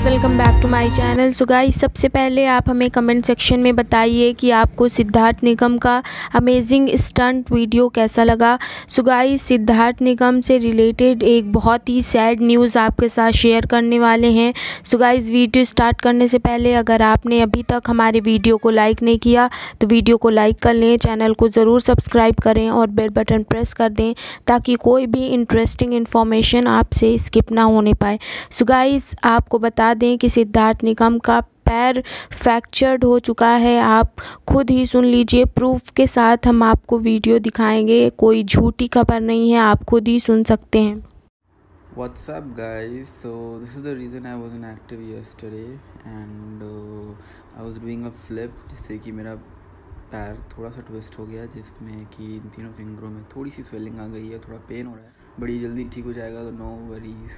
Back to my channel so guys सबसे पहले आप हमें कमेंट सेक्शन में बताइए कि आपको सिद्धार्थ निगम का अमेजिंग स्टंट वीडियो कैसा लगा। सो गाइस सिद्धार्थ निगम से रिलेटेड एक बहुत ही सैड न्यूज़ आपके साथ शेयर करने वाले हैं। सो गाइस वीडियो स्टार्ट करने से पहले अगर आपने अभी तक हमारे वीडियो को लाइक नहीं किया तो वीडियो को लाइक कर लें चैनल को ज़रूर सब्सक्राइब करें और बेल बटन प्रेस कर दें ताकि कोई भी इंटरेस्टिंग इन्फॉर्मेशन आपसे स्किप ना होने पाए। सो गाइस आपको बता दें कि सिद्धार्थ निगम का पैर फ्रैक्चर्ड हो चुका है। आप खुद ही सुन लीजिए प्रूफ के साथ हम आपको वीडियो दिखाएँगे। कोई झूठी खबर नहीं है आप खुद ही सुन सकते हैं। What's up, guys? So this is the reason I wasn't active yesterday, and uh, I was doing a flip जिससे कि मेरा पैर थोड़ा सा ट्विस्ट हो गया जिसमें कि इन तीनों फिंगरों में थोड़ी सी स्वेलिंग आ गई है थोड़ा पेन हो रहा है। बड़ी जल्दी ठीक हो जाएगा तो नो वरीज़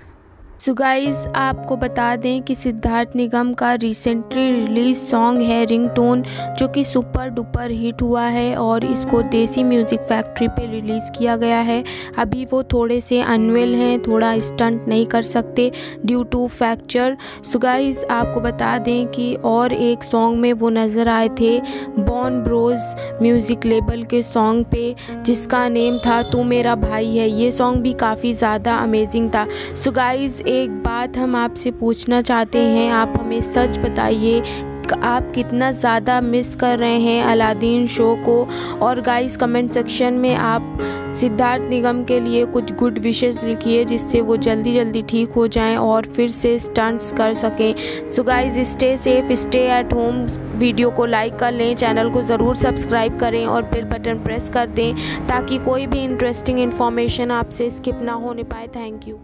सो गाइस आपको बता दें कि सिद्धार्थ निगम का रिसेंटली रिलीज़ सॉन्ग है रिंगटोन जो कि सुपर डुपर हिट हुआ है और इसको देसी म्यूज़िक फैक्ट्री पे रिलीज़ किया गया है। अभी वो थोड़े से अनवेल हैं, थोड़ा स्टंट नहीं कर सकते due to fracture so guys आपको बता दें कि और एक सॉन्ग में वो नज़र आए थे बॉन ब्रोज म्यूज़िक लेबल के सॉन्ग पे, जिसका नेम था तू मेरा भाई है। ये सॉन्ग भी काफ़ी ज़्यादा अमेजिंग था। सो गाइस एक बात हम आपसे पूछना चाहते हैं, आप हमें सच बताइए, आप कितना ज़्यादा मिस कर रहे हैं अलादीन शो को? और गाइस कमेंट सेक्शन में आप सिद्धार्थ निगम के लिए कुछ गुड विशेष लिखिए, जिससे वो जल्दी जल्दी ठीक हो जाएँ और फिर से स्टंट्स कर सकें। So guys stay safe stay at home video को लाइक कर लें चैनल को ज़रूर सब्सक्राइब करें और बेल बटन प्रेस कर दें, ताकि कोई भी इंटरेस्टिंग इन्फॉर्मेशन आपसे स्किप ना होने पाए। Thank you